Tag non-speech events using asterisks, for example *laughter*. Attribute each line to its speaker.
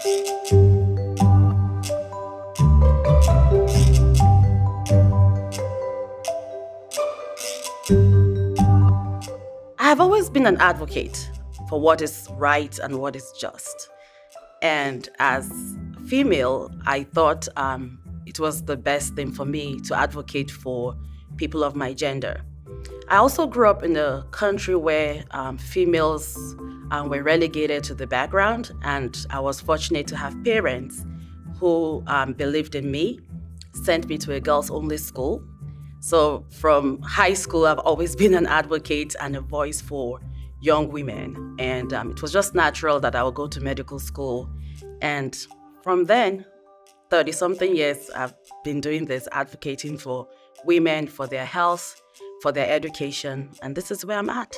Speaker 1: I've always been an advocate for what is right and what is just. And as female, I thought um, it was the best thing for me to advocate for people of my gender. I also grew up in a country where um, females um, were relegated to the background, and I was fortunate to have parents who um, believed in me, sent me to a girls only school. So, from high school, I've always *laughs* been an advocate and a voice for young women. And um, it was just natural that I would go to medical school. And from then, 30 something years, I've been doing this, advocating for women, for their health, for their education, and this is where I'm at.